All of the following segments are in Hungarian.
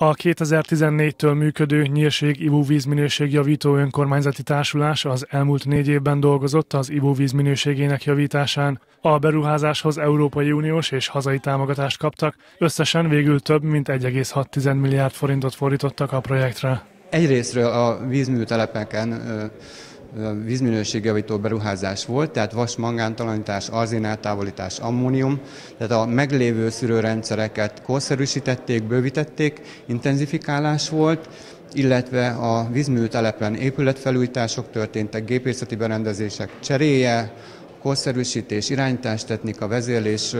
A 2014-től működő Nyírség ivóvíz minőségjavító önkormányzati társulás az elmúlt négy évben dolgozott az ivóvíz minőségének javításán. A beruházáshoz Európai Uniós és hazai támogatást kaptak, összesen végül több mint 1,6 milliárd forintot fordítottak a projektre. Egyrésztről a vízműtelepeken vízminőségjavító beruházás volt, tehát vas, mangántalanítás, arzináltávolítás, ammónium, tehát a meglévő szűrőrendszereket korszerűsítették, bővítették, intenzifikálás volt, illetve a vízműtelepen épületfelújítások történtek, gépészeti berendezések cseréje, korszerűsítés, irányítástechnika, vezérlés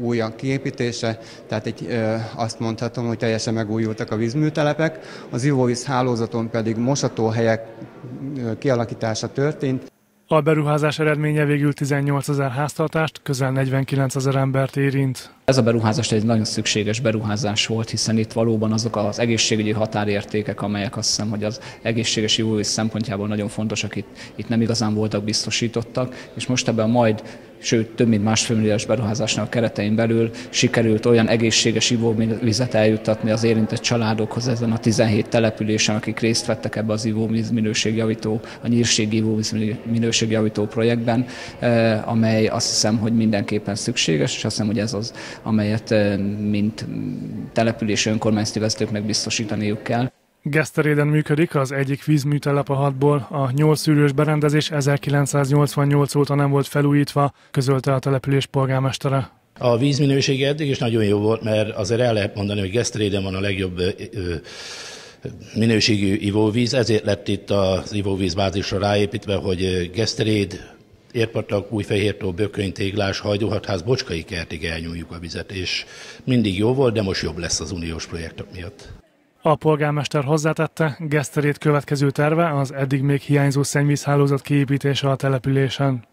újabb kiépítése, tehát egy, azt mondhatom, hogy teljesen megújultak a vízműtelepek, az ivóvíz hálózaton pedig mosatóhelyek kialakítása történt. A beruházás eredménye végül 18 ezer háztartást, közel 49 ezer embert érint. Ez a beruházás egy nagyon szükséges beruházás volt, hiszen itt valóban azok az egészségügyi határértékek, amelyek azt hiszem, hogy az egészséges ivóvíz szempontjából nagyon fontosak, itt, itt nem igazán voltak biztosítottak, és most ebben majd sőt több mint másfél milliós beruházásnak a keretein belül sikerült olyan egészséges ivóvizet eljuttatni az érintett családokhoz ezen a 17 településen, akik részt vettek ebbe az ivóvíz minőségjavító, a nyírségi ivóvíz minőségjavító projektben, eh, amely azt hiszem, hogy mindenképpen szükséges, és azt hiszem, hogy ez az, amelyet eh, mint települési önkormányzati vezetőknek biztosítaniuk kell. Geszteréden működik az egyik vízműtelep a hatból. A nyolc szűrős berendezés 1988 óta nem volt felújítva, közölte a település polgármestere. A vízminőség eddig is nagyon jó volt, mert azért el lehet mondani, hogy Geszteréden van a legjobb minőségű ivóvíz, ezért lett itt az ivóvíz bázisra ráépítve, hogy Geszteréd, Érpatak, Újfehértó, Bököny, Téglás, Hajdóhatház, Bocskai kertig elnyújjuk a vizet, és mindig jó volt, de most jobb lesz az uniós projektek miatt. A polgármester hozzátette, Geszterét következő terve az eddig még hiányzó szennyvízhálózat kiépítése a településen.